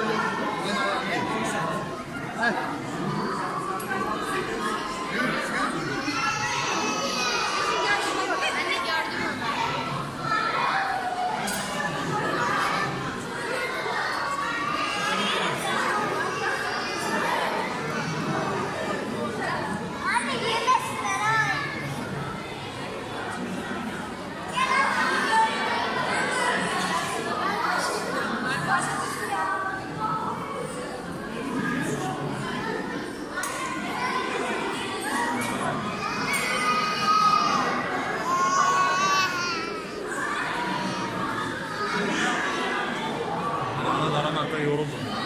ます。يرضى